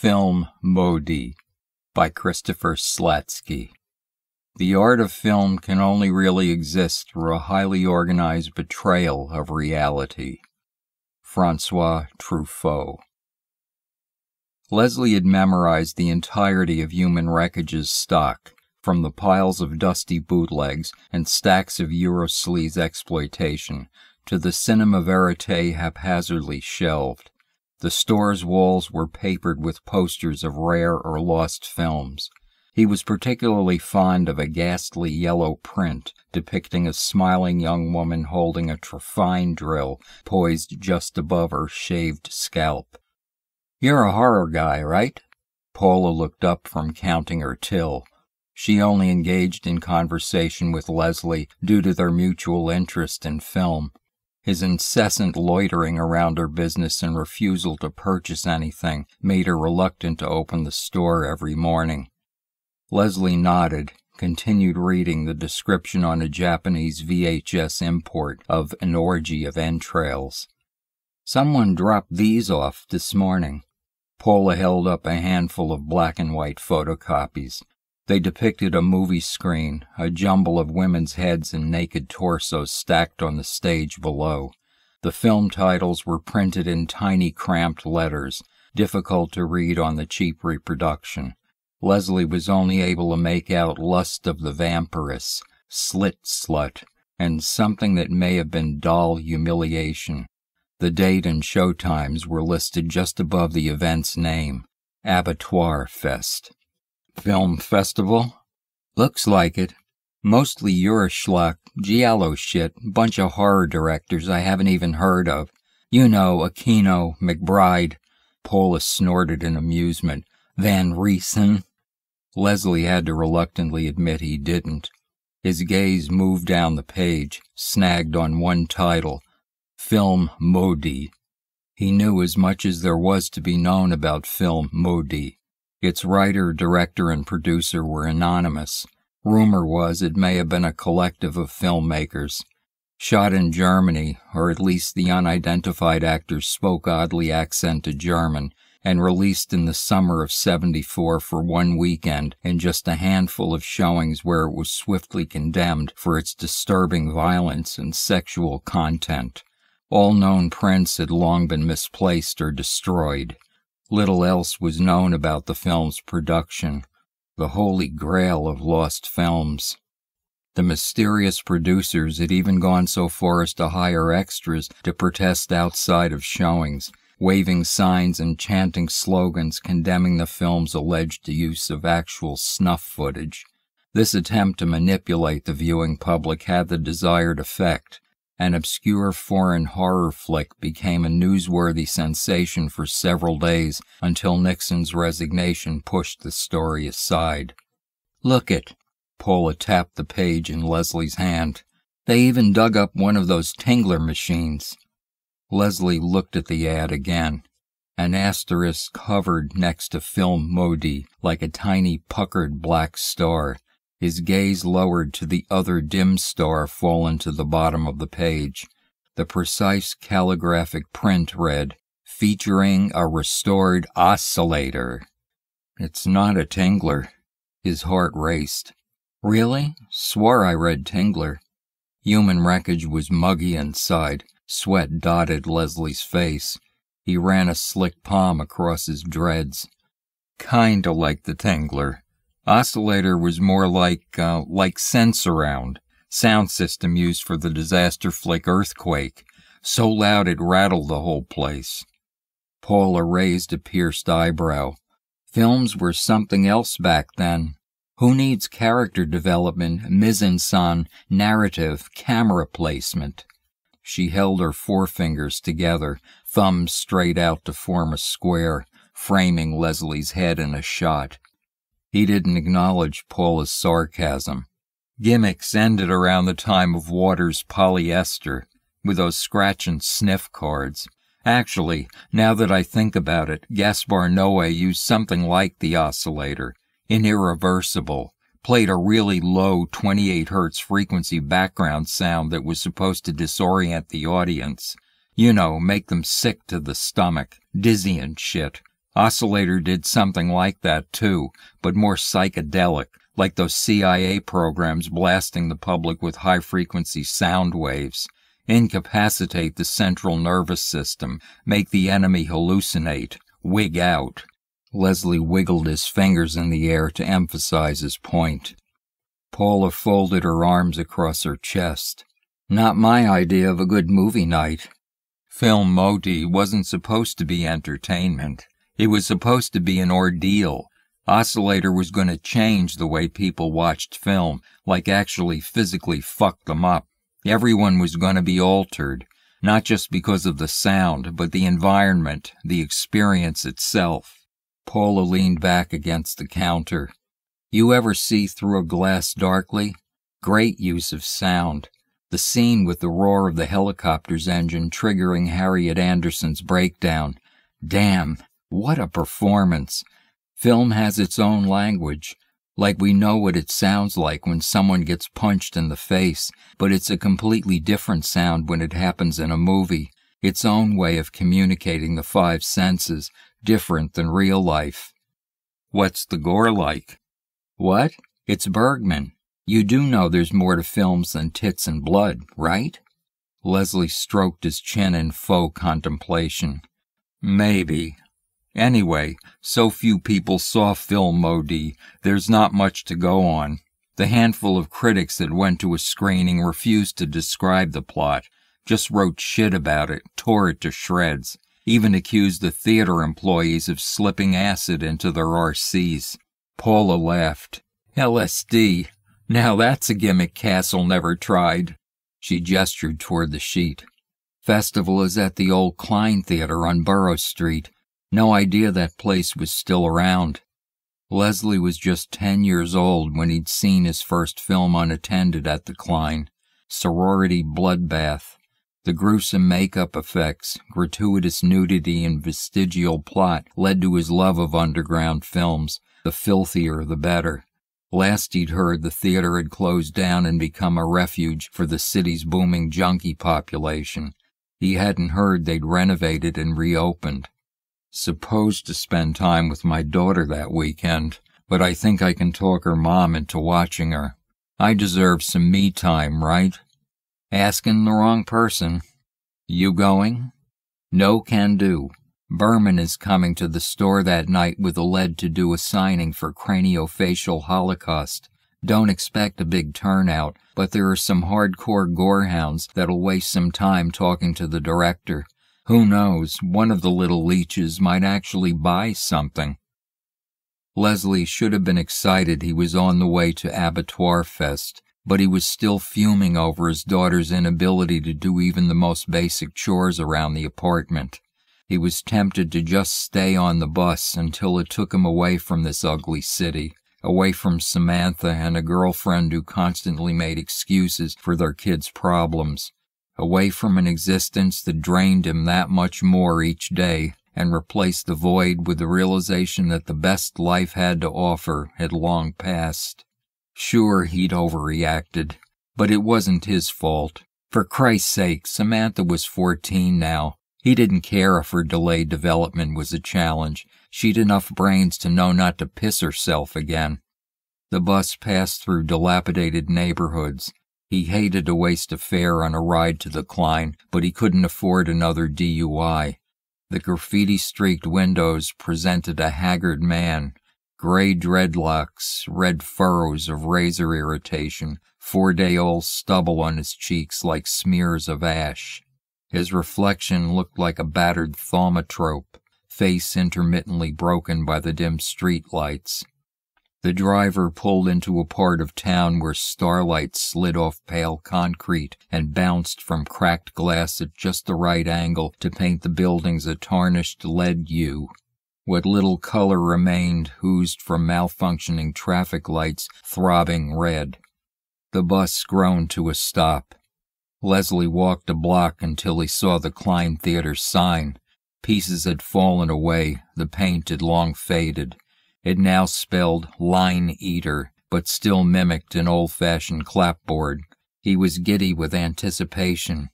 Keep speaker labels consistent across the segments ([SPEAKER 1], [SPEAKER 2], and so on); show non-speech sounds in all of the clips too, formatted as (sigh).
[SPEAKER 1] Film Maudit by Christopher Slatsky. The art of film can only really exist through a highly organized betrayal of reality. Francois Truffaut. Leslie had memorized the entirety of human wreckage's stock, from the piles of dusty bootlegs and stacks of Eurosleaze exploitation to the cinema verite haphazardly shelved. The store's walls were papered with posters of rare or lost films. He was particularly fond of a ghastly yellow print depicting a smiling young woman holding a trephine drill poised just above her shaved scalp. You're a horror guy, right? Paula looked up from counting her till. She only engaged in conversation with Leslie due to their mutual interest in film. His incessant loitering around her business and refusal to purchase anything made her reluctant to open the store every morning. Leslie nodded, continued reading the description on a Japanese VHS import of An Orgy of Entrails. Someone dropped these off this morning. Paula held up a handful of black and white photocopies. They depicted a movie screen, a jumble of women's heads and naked torsos stacked on the stage below. The film titles were printed in tiny cramped letters, difficult to read on the cheap reproduction. Leslie was only able to make out Lust of the Vampiress, Slit Slut, and something that may have been Doll Humiliation. The date and show times were listed just above the event's name Abattoir Fest. Film Festival? Looks like it. Mostly Euroschlock, Giallo shit, bunch of horror directors I haven't even heard of. You know, Aquino, McBride. Paula snorted in amusement. Van Riesen? Leslie had to reluctantly admit he didn't. His gaze moved down the page, snagged on one title Film Maudit. He knew as much as there was to be known about Film Maudit. Its writer, director, and producer were anonymous. Rumor was it may have been a collective of filmmakers. Shot in Germany, or at least the unidentified actors spoke oddly accented German, and released in the summer of 74 for one weekend in just a handful of showings where it was swiftly condemned for its disturbing violence and sexual content. All known prints had long been misplaced or destroyed. Little else was known about the film's production, the holy grail of lost films. The mysterious producers had even gone so far as to hire extras to protest outside of showings, waving signs and chanting slogans condemning the film's alleged use of actual snuff footage. This attempt to manipulate the viewing public had the desired effect an obscure foreign horror flick became a newsworthy sensation for several days until Nixon's resignation pushed the story aside. Look it. Paula tapped the page in Leslie's hand. They even dug up one of those Tingler machines. Leslie looked at the ad again. An asterisk hovered next to Film Maudit like a tiny puckered black star his gaze lowered to the other dim star fallen to the bottom of the page. The precise calligraphic print read, featuring a restored oscillator. It's not a Tingler. His heart raced. Really? Swore I read Tingler. Human wreckage was muggy inside. Sweat dotted Leslie's face. He ran a slick palm across his dreads. Kinda like the Tingler. Oscillator was more like, uh, like Sensurround, sound system used for the disaster flick Earthquake, so loud it rattled the whole place. Paula raised a pierced eyebrow. Films were something else back then. Who needs character development, mise en scène, narrative, camera placement? She held her forefingers together, thumbs straight out to form a square, framing Leslie's head in a shot. He didn't acknowledge Paula's sarcasm. Gimmicks ended around the time of Waters' polyester, with those scratch and sniff cards. Actually, now that I think about it, Gaspar Noé used something like the oscillator, in Irreversible, played a really low 28 Hz frequency background sound that was supposed to disorient the audience. You know, make them sick to the stomach, dizzy and shit. Oscillator did something like that too, but more psychedelic, like those CIA programs blasting the public with high frequency sound waves, incapacitate the central nervous system, make the enemy hallucinate, wig out. Leslie wiggled his fingers in the air to emphasize his point. Paula folded her arms across her chest. Not my idea of a good movie night. Film Maudit wasn't supposed to be entertainment. It was supposed to be an ordeal. Oscillator was going to change the way people watched film, like actually physically fuck them up. Everyone was going to be altered, not just because of the sound, but the environment, the experience itself. Paula leaned back against the counter. You ever see through a glass darkly? Great use of sound. The scene with the roar of the helicopter's engine triggering Harriet Andersson's breakdown. Damn, what a performance! Film has its own language, like we know what it sounds like when someone gets punched in the face, but it's a completely different sound when it happens in a movie, its own way of communicating the five senses, different than real life. What's the gore like? What? It's Bergman. You do know there's more to films than tits and blood, right? Leslie stroked his chin in faux contemplation. Maybe, Anyway, so few people saw Film Maudit, there's not much to go on. The handful of critics that went to a screening refused to describe the plot, just wrote shit about it, tore it to shreds, even accused the theater employees of slipping acid into their RCs. Paula laughed. LSD. Now that's a gimmick Castle never tried. She gestured toward the sheet. Festival is at the old Klein Theater on Burroughs Street. No idea that place was still around. Leslie was just 10 years old when he'd seen his first film unattended at the Klein Sorority Bloodbath. The gruesome makeup effects, gratuitous nudity, and vestigial plot led to his love of underground films, the filthier the better. Last he'd heard, the theater had closed down and become a refuge for the city's booming junkie population. He hadn't heard they'd renovated and reopened supposed to spend time with my daughter that weekend, but I think I can talk her mom into watching her. I deserve some me time, right? Asking the wrong person. You going? No can do. Berman is coming to the store that night with a lead to do a signing for Craniofacial Holocaust. Don't expect a big turnout, but there are some hardcore gorehounds that'll waste some time talking to the director. Who knows, one of the little leeches might actually buy something. Leslie should have been excited he was on the way to Abattoir Fest, but he was still fuming over his daughter's inability to do even the most basic chores around the apartment. He was tempted to just stay on the bus until it took him away from this ugly city, away from Samantha and a girlfriend who constantly made excuses for their kids' problems away from an existence that drained him that much more each day and replaced the void with the realization that the best life had to offer had long passed. Sure, he'd overreacted, but it wasn't his fault. For Christ's sake, Samantha was 14 now. He didn't care if her delayed development was a challenge. She'd enough brains to know not to piss herself again. The bus passed through dilapidated neighborhoods, he hated to waste a fare on a ride to the Klein, but he couldn't afford another DUI. The graffiti streaked windows presented a haggard man, gray dreadlocks, red furrows of razor irritation, four day old stubble on his cheeks like smears of ash. His reflection looked like a battered thaumatrope, face intermittently broken by the dim street lights. The driver pulled into a part of town where starlight slid off pale concrete and bounced from cracked glass at just the right angle to paint the buildings a tarnished lead hue. What little color remained oozed from malfunctioning traffic lights throbbing red. The bus groaned to a stop. Leslie walked a block until he saw the Klein Theater sign. Pieces had fallen away, the paint had long faded. It now spelled line eater, but still mimicked an old fashioned clapboard. He was giddy with anticipation.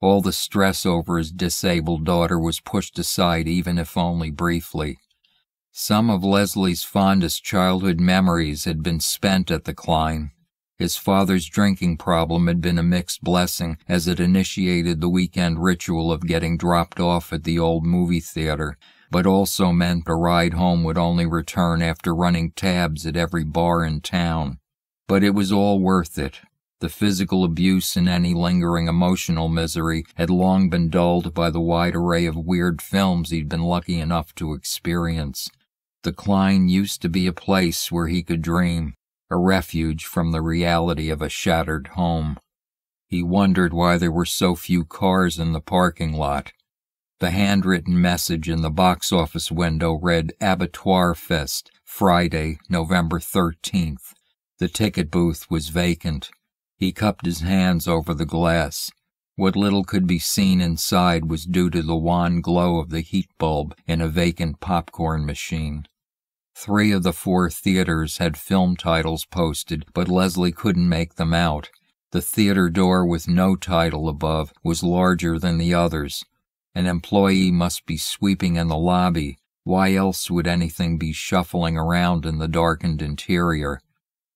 [SPEAKER 1] All the stress over his disabled daughter was pushed aside, even if only briefly. Some of Leslie's fondest childhood memories had been spent at the Klein. His father's drinking problem had been a mixed blessing as it initiated the weekend ritual of getting dropped off at the old movie theater, but also meant a ride home would only return after running tabs at every bar in town. But it was all worth it. The physical abuse and any lingering emotional misery had long been dulled by the wide array of weird films he'd been lucky enough to experience. The Klein used to be a place where he could dream, a refuge from the reality of a shattered home. He wondered why there were so few cars in the parking lot. The handwritten message in the box office window read Abattoir Fest, Friday, November 13th. The ticket booth was vacant. He cupped his hands over the glass. What little could be seen inside was due to the wan glow of the heat bulb in a vacant popcorn machine. Three of the four theaters had film titles posted, but Leslie couldn't make them out. The theater door with no title above was larger than the others. An employee must be sweeping in the lobby. Why else would anything be shuffling around in the darkened interior?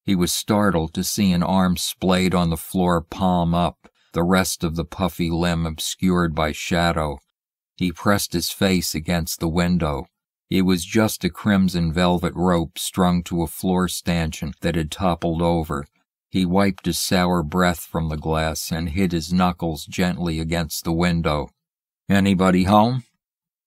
[SPEAKER 1] He was startled to see an arm splayed on the floor palm up, the rest of the puffy limb obscured by shadow. He pressed his face against the window. It was just a crimson velvet rope strung to a floor stanchion that had toppled over. He wiped his sour breath from the glass and hit his knuckles gently against the window. Anybody home?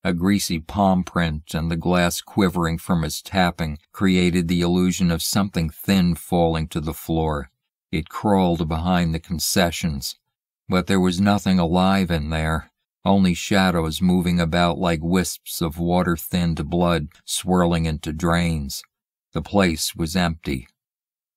[SPEAKER 1] A greasy palm print and the glass quivering from his tapping created the illusion of something thin falling to the floor. It crawled behind the concessions, but there was nothing alive in there only shadows moving about like wisps of water thinned blood swirling into drains. The place was empty.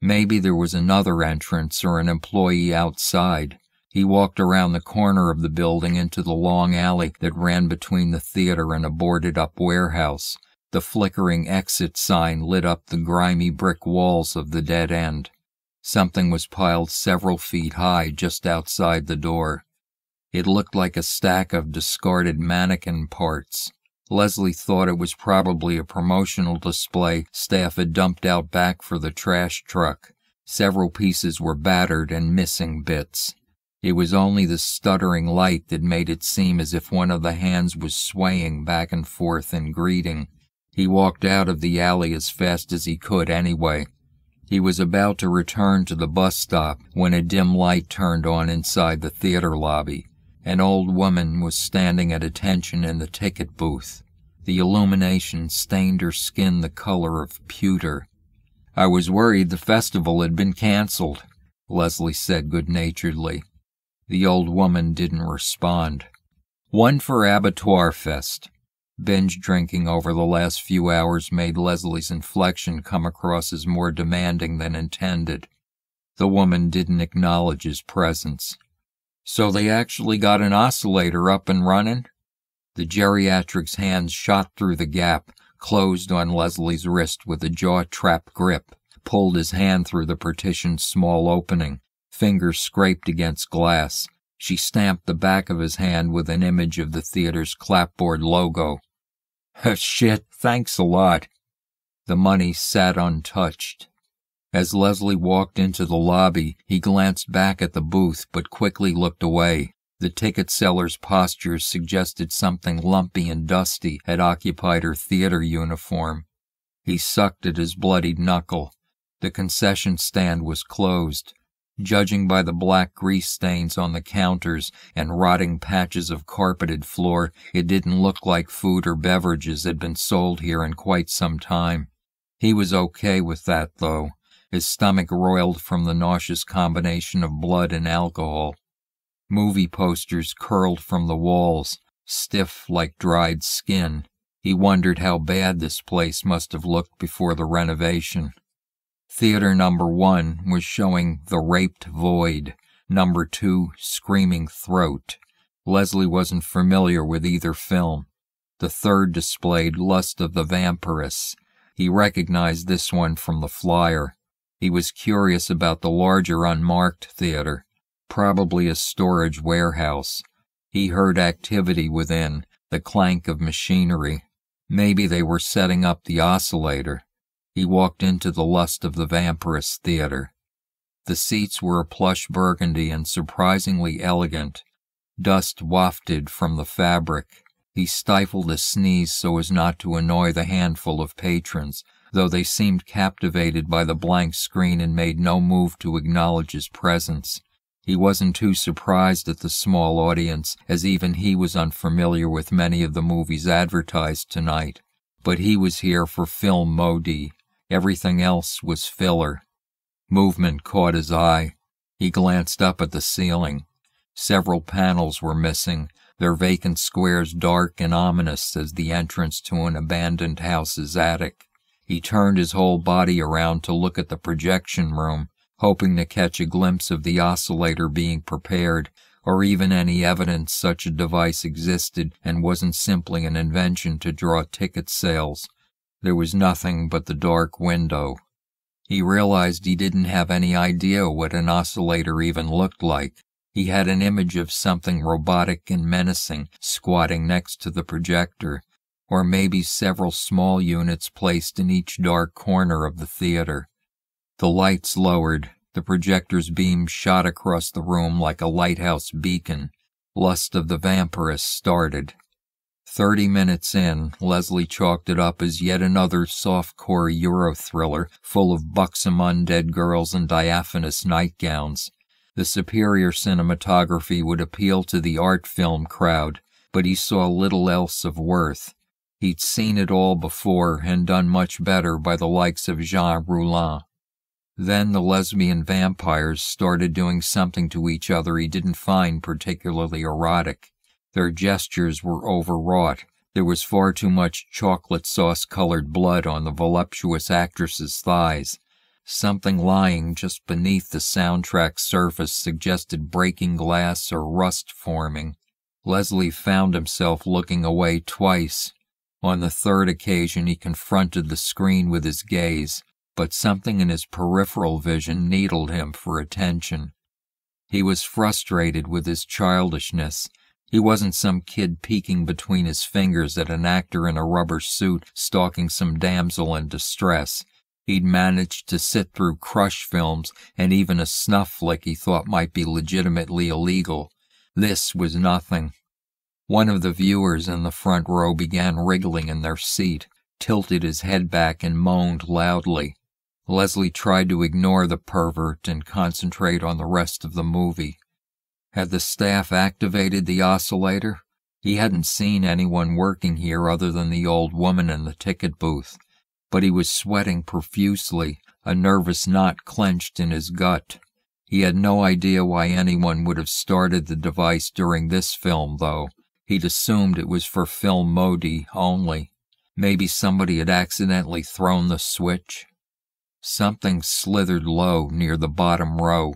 [SPEAKER 1] Maybe there was another entrance or an employee outside. He walked around the corner of the building into the long alley that ran between the theater and a boarded up warehouse. The flickering exit sign lit up the grimy brick walls of the dead end. Something was piled several feet high just outside the door. It looked like a stack of discarded mannequin parts. Leslie thought it was probably a promotional display staff had dumped out back for the trash truck. Several pieces were battered and missing bits. It was only the stuttering light that made it seem as if one of the hands was swaying back and forth in greeting. He walked out of the alley as fast as he could anyway. He was about to return to the bus stop when a dim light turned on inside the theater lobby. An old woman was standing at attention in the ticket booth. The illumination stained her skin the color of pewter. I was worried the festival had been canceled, Leslie said good naturedly. The old woman didn't respond. One for Abattoir Fest. Binge drinking over the last few hours made Leslie's inflection come across as more demanding than intended. The woman didn't acknowledge his presence. So they actually got an oscillator up and running? The geriatric's hands shot through the gap, closed on Leslie's wrist with a jaw trap grip, pulled his hand through the partition's small opening. Fingers scraped against glass. She stamped the back of his hand with an image of the theater's clapboard logo. (laughs) Oh, shit, thanks a lot. The money sat untouched. As Leslie walked into the lobby, he glanced back at the booth but quickly looked away. The ticket seller's posture suggested something lumpy and dusty had occupied her theater uniform. He sucked at his bloodied knuckle. The concession stand was closed. Judging by the black grease stains on the counters and rotting patches of carpeted floor, it didn't look like food or beverages had been sold here in quite some time. He was okay with that, though. His stomach roiled from the nauseous combination of blood and alcohol. Movie posters curled from the walls, stiff like dried skin. He wondered how bad this place must have looked before the renovation. Theater number one was showing The Raped Void, number two, Screaming Throat. Leslie wasn't familiar with either film. The third displayed Lust of the Vampiress. He recognized this one from the flyer. He was curious about the larger unmarked theater, probably a storage warehouse. He heard activity within, the clank of machinery. Maybe they were setting up the oscillator. He walked into the Lust of the Vampiress Theater. The seats were a plush burgundy and surprisingly elegant. Dust wafted from the fabric. He stifled a sneeze so as not to annoy the handful of patrons, though they seemed captivated by the blank screen and made no move to acknowledge his presence. He wasn't too surprised at the small audience, as even he was unfamiliar with many of the movies advertised tonight. But he was here for film Maudit. Everything else was filler. Movement caught his eye. He glanced up at the ceiling. Several panels were missing, their vacant squares dark and ominous as the entrance to an abandoned house's attic. He turned his whole body around to look at the projection room, hoping to catch a glimpse of the oscillator being prepared, or even any evidence such a device existed and wasn't simply an invention to draw ticket sales. There was nothing but the dark window. He realized he didn't have any idea what an oscillator even looked like. He had an image of something robotic and menacing squatting next to the projector, or maybe several small units placed in each dark corner of the theater. The lights lowered, the projector's beam shot across the room like a lighthouse beacon. Lust of the Vampiress started. Thirty minutes in, Leslie chalked it up as yet another soft-core Euro thriller full of buxom undead girls in diaphanous nightgowns. The superior cinematography would appeal to the art film crowd, but he saw little else of worth. He'd seen it all before and done much better by the likes of Jean Rollin. Then the lesbian vampires started doing something to each other he didn't find particularly erotic. Their gestures were overwrought. There was far too much chocolate sauce colored blood on the voluptuous actress's thighs. Something lying just beneath the soundtrack surface suggested breaking glass or rust forming. Leslie found himself looking away twice, on the third occasion, he confronted the screen with his gaze, but something in his peripheral vision needled him for attention. He was frustrated with his childishness. He wasn't some kid peeking between his fingers at an actor in a rubber suit stalking some damsel in distress. He'd managed to sit through crush films and even a snuff flick he thought might be legitimately illegal. This was nothing. One of the viewers in the front row began wriggling in their seat, tilted his head back, and moaned loudly. Leslie tried to ignore the pervert and concentrate on the rest of the movie. Had the staff activated the oscillator? He hadn't seen anyone working here other than the old woman in the ticket booth, but he was sweating profusely, a nervous knot clenched in his gut. He had no idea why anyone would have started the device during this film, though. He'd assumed it was for film Maudit only. Maybe somebody had accidentally thrown the switch. Something slithered low near the bottom row.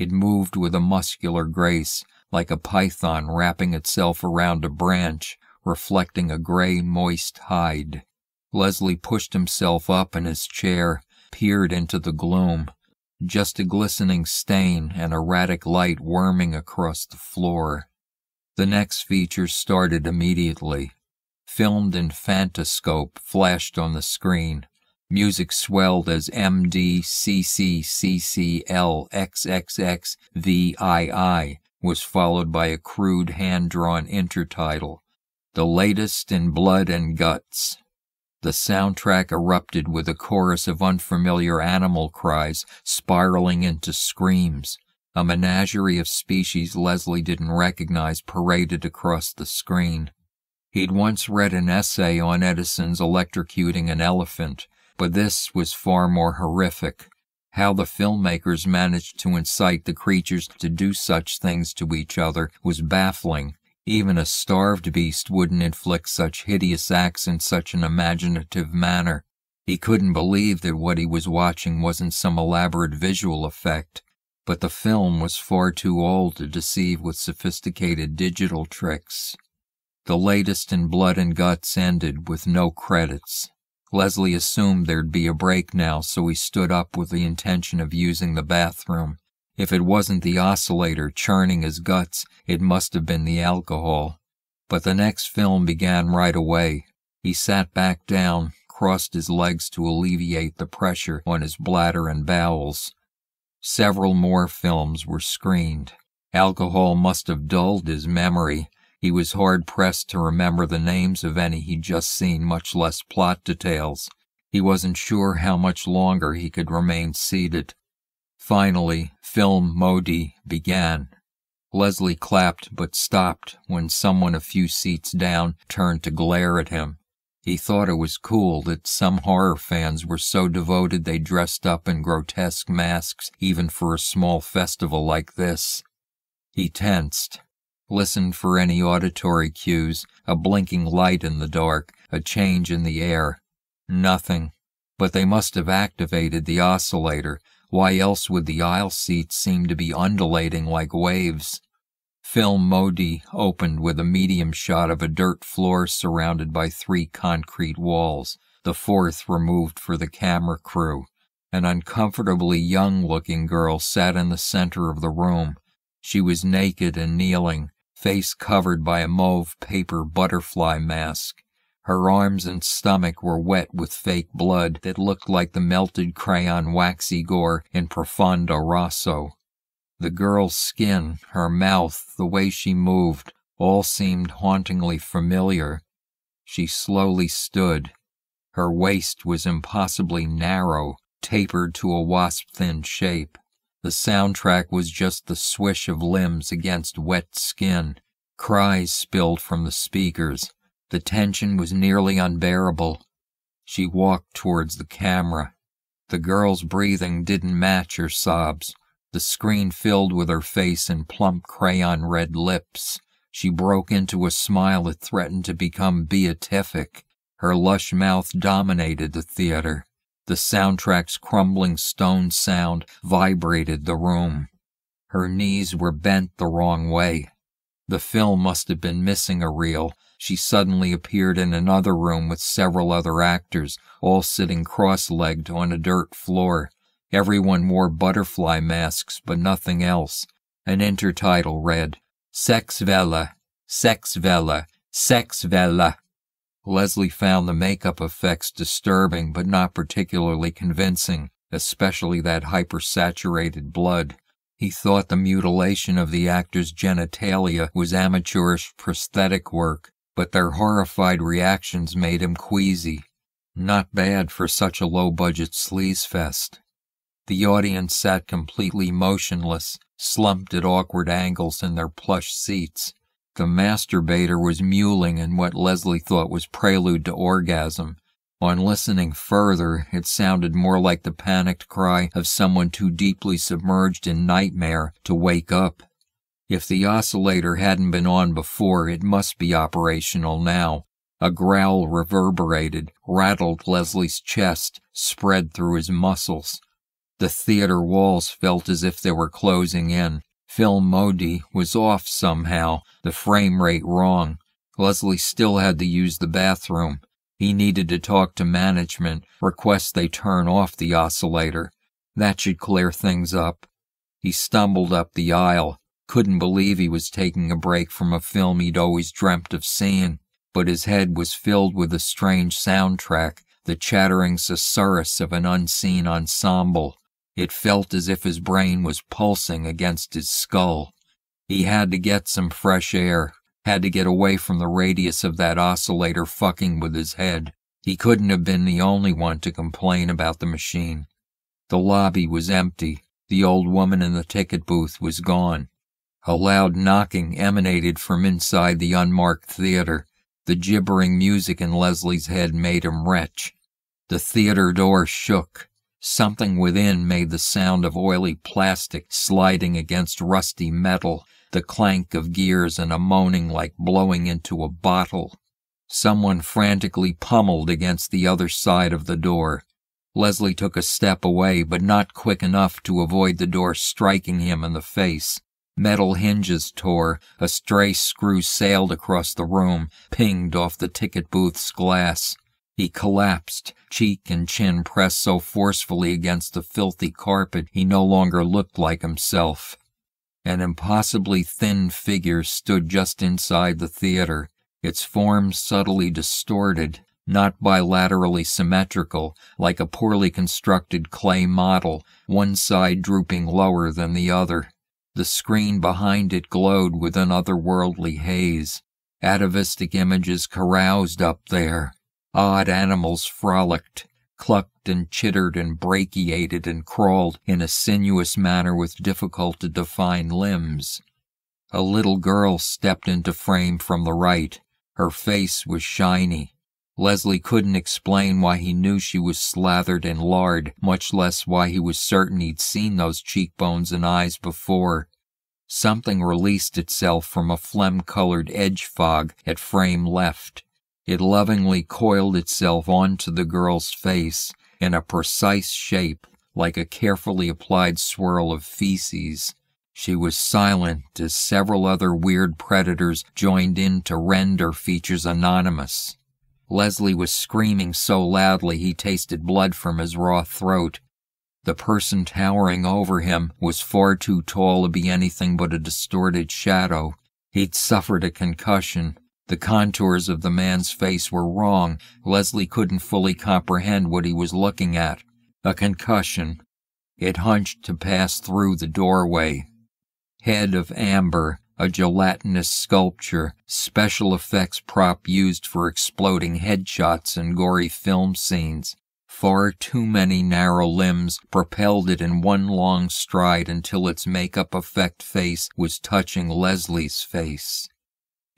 [SPEAKER 1] It moved with a muscular grace, like a python wrapping itself around a branch, reflecting a gray, moist hide. Leslie pushed himself up in his chair, peered into the gloom. Just a glistening stain and erratic light worming across the floor. The next feature started immediately. Filmed in Fantascope flashed on the screen. Music swelled as MDCCCCLXXXVII was followed by a crude hand-drawn intertitle, The Latest in Blood and Guts. The soundtrack erupted with a chorus of unfamiliar animal cries spiraling into screams. A menagerie of species Leslie didn't recognize paraded across the screen. He'd once read an essay on Edison's electrocuting an elephant, but this was far more horrific. How the filmmakers managed to incite the creatures to do such things to each other was baffling. Even a starved beast wouldn't inflict such hideous acts in such an imaginative manner. He couldn't believe that what he was watching wasn't some elaborate visual effect but the film was far too old to deceive with sophisticated digital tricks. The latest in Blood and Guts ended with no credits. Leslie assumed there'd be a break now, so he stood up with the intention of using the bathroom. If it wasn't the oscillator churning his guts, it must have been the alcohol. But the next film began right away. He sat back down, crossed his legs to alleviate the pressure on his bladder and bowels. Several more films were screened. Alcohol must have dulled his memory. He was hard pressed to remember the names of any he'd just seen, much less plot details. He wasn't sure how much longer he could remain seated. Finally, film Maudit began. Leslie clapped but stopped when someone a few seats down turned to glare at him. He thought it was cool that some horror fans were so devoted they dressed up in grotesque masks even for a small festival like this. He tensed, listened for any auditory cues, a blinking light in the dark, a change in the air. Nothing. But they must have activated the oscillator. Why else would the aisle seats seem to be undulating like waves? Film Maudit opened with a medium shot of a dirt floor surrounded by three concrete walls, the fourth removed for the camera crew. An uncomfortably young looking girl sat in the center of the room. She was naked and kneeling, face covered by a mauve paper butterfly mask. Her arms and stomach were wet with fake blood that looked like the melted crayon waxy gore in Profondo Rosso. The girl's skin, her mouth, the way she moved, all seemed hauntingly familiar. She slowly stood. Her waist was impossibly narrow, tapered to a wasp thin shape. The soundtrack was just the swish of limbs against wet skin. Cries spilled from the speakers. The tension was nearly unbearable. She walked towards the camera. The girl's breathing didn't match her sobs. The screen filled with her face and plump crayon red lips. She broke into a smile that threatened to become beatific. Her lush mouth dominated the theater. The soundtrack's crumbling stone sound vibrated the room. Her knees were bent the wrong way. The film must have been missing a reel. She suddenly appeared in another room with several other actors, all sitting cross legged on a dirt floor. Everyone wore butterfly masks, but nothing else. An intertitle read, Sex Vela, Sex Vela, Sex Vela. Leslie found the makeup effects disturbing but not particularly convincing, especially that hypersaturated blood. He thought the mutilation of the actor's genitalia was amateurish prosthetic work, but their horrified reactions made him queasy. Not bad for such a low budget sleaze fest. The audience sat completely motionless, slumped at awkward angles in their plush seats. The masturbator was mewling in what Leslie thought was prelude to orgasm. On listening further, it sounded more like the panicked cry of someone too deeply submerged in nightmare to wake up. If the oscillator hadn't been on before, it must be operational now. A growl reverberated, rattled Leslie's chest, spread through his muscles. The theater walls felt as if they were closing in. Film Maudit was off somehow, the frame rate wrong. Leslie still had to use the bathroom. He needed to talk to management, request they turn off the oscillator. That should clear things up. He stumbled up the aisle, couldn't believe he was taking a break from a film he'd always dreamt of seeing, but his head was filled with a strange soundtrack, the chattering susurrus of an unseen ensemble. It felt as if his brain was pulsing against his skull. He had to get some fresh air, had to get away from the radius of that oscillator fucking with his head. He couldn't have been the only one to complain about the machine. The lobby was empty. The old woman in the ticket booth was gone. A loud knocking emanated from inside the unmarked theater. The gibbering music in Leslie's head made him retch. The theater door shook. Something within made the sound of oily plastic sliding against rusty metal, the clank of gears and a moaning like blowing into a bottle. Someone frantically pummeled against the other side of the door. Leslie took a step away, but not quick enough to avoid the door striking him in the face. Metal hinges tore, a stray screw sailed across the room, pinged off the ticket booth's glass. He collapsed, cheek and chin pressed so forcefully against the filthy carpet he no longer looked like himself. An impossibly thin figure stood just inside the theater, its form subtly distorted, not bilaterally symmetrical, like a poorly constructed clay model, one side drooping lower than the other. The screen behind it glowed with an otherworldly haze. Atavistic images caroused up there. Odd animals frolicked, clucked and chittered and brachiated and crawled in a sinuous manner with difficult to define limbs. A little girl stepped into frame from the right. Her face was shiny. Leslie couldn't explain why he knew she was slathered in lard, much less why he was certain he'd seen those cheekbones and eyes before. Something released itself from a phlegm colored edge fog at frame left. It lovingly coiled itself onto the girl's face in a precise shape, like a carefully applied swirl of feces. She was silent as several other weird predators joined in to render features anonymous. Leslie was screaming so loudly he tasted blood from his raw throat. The person towering over him was far too tall to be anything but a distorted shadow. He'd suffered a concussion. The contours of the man's face were wrong. Leslie couldn't fully comprehend what he was looking at. A concussion. It hunched to pass through the doorway. Head of amber, a gelatinous sculpture, special effects prop used for exploding headshots and gory film scenes. Far too many narrow limbs propelled it in one long stride until its makeup effect face was touching Leslie's face.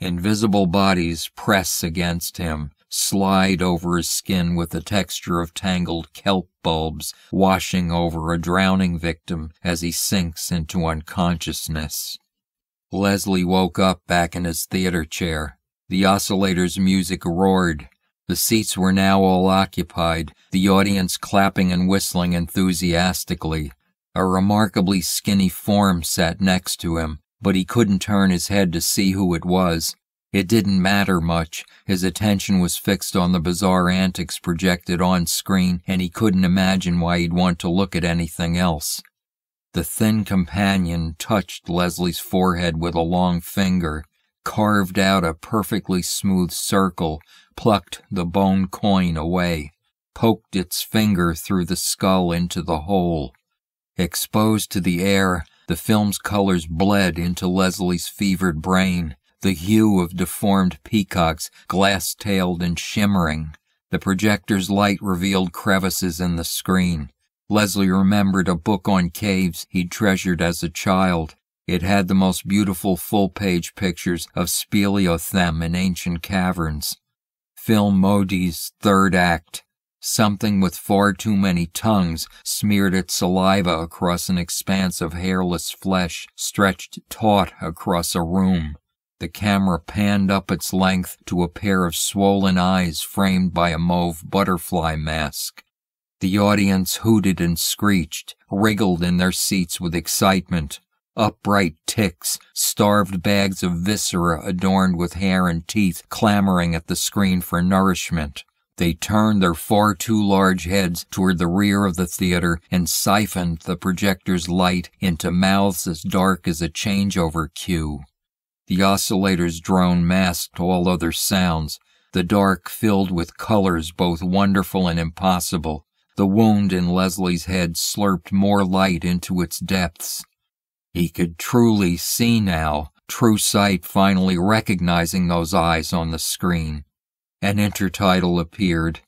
[SPEAKER 1] Invisible bodies press against him, slide over his skin with the texture of tangled kelp bulbs, washing over a drowning victim as he sinks into unconsciousness. Leslie woke up back in his theater chair. The oscillator's music roared. The seats were now all occupied, the audience clapping and whistling enthusiastically. A remarkably skinny form sat next to him, but he couldn't turn his head to see who it was. It didn't matter much. His attention was fixed on the bizarre antics projected on screen, and he couldn't imagine why he'd want to look at anything else. The thin companion touched Leslie's forehead with a long finger, carved out a perfectly smooth circle, plucked the bone coin away, poked its finger through the skull into the hole. Exposed to the air, the film's colors bled into Leslie's fevered brain, the hue of deformed peacocks, glass-tailed and shimmering. The projector's light revealed crevices in the screen. Leslie remembered a book on caves he'd treasured as a child. It had the most beautiful full page pictures of speleothem in ancient caverns. Film Maudit's third act. Something with far too many tongues smeared its saliva across an expanse of hairless flesh stretched taut across a room. The camera panned up its length to a pair of swollen eyes framed by a mauve butterfly mask. The audience hooted and screeched, wriggled in their seats with excitement. Upright ticks, starved bags of viscera adorned with hair and teeth clamoring at the screen for nourishment. They turned their far too large heads toward the rear of the theater and siphoned the projector's light into mouths as dark as a changeover cue. The oscillator's drone masked all other sounds, the dark filled with colors both wonderful and impossible, the wound in Leslie's head slurped more light into its depths. He could truly see now, true sight finally recognizing those eyes on the screen. An intertitle appeared.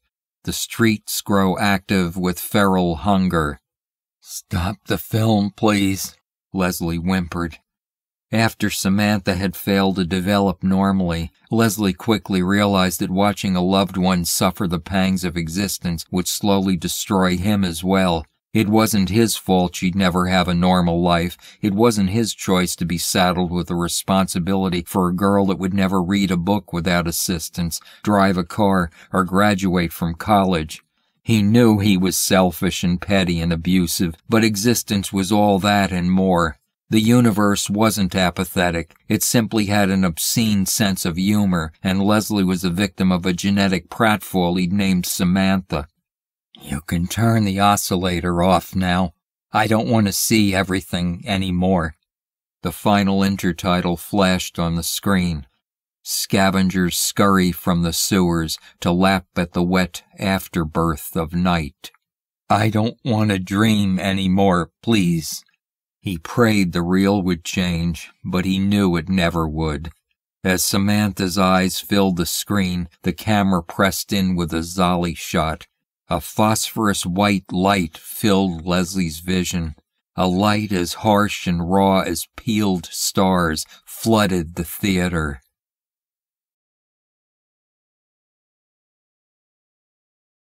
[SPEAKER 1] The streets grow active with feral hunger. Stop the film, please, Leslie whimpered. After Samantha had failed to develop normally, Leslie quickly realized that watching a loved one suffer the pangs of existence would slowly destroy him as well. It wasn't his fault she'd never have a normal life. It wasn't his choice to be saddled with the responsibility for a girl that would never read a book without assistance, drive a car, or graduate from college. He knew he was selfish and petty and abusive, but existence was all that and more. The universe wasn't apathetic. It simply had an obscene sense of humor, and Leslie was a victim of a genetic pratfall he'd named Samantha. You can turn the oscillator off now. I don't want to see everything anymore. The final intertitle flashed on the screen. Scavengers scurry from the sewers to lap at the wet afterbirth of night. I don't want to dream any more, please. He prayed the reel would change, but he knew it never would. As Samantha's eyes filled the screen, the camera pressed in with a Zolly shot. A phosphorus white light filled Leslie's vision. A light as harsh and raw as peeled stars flooded the theater.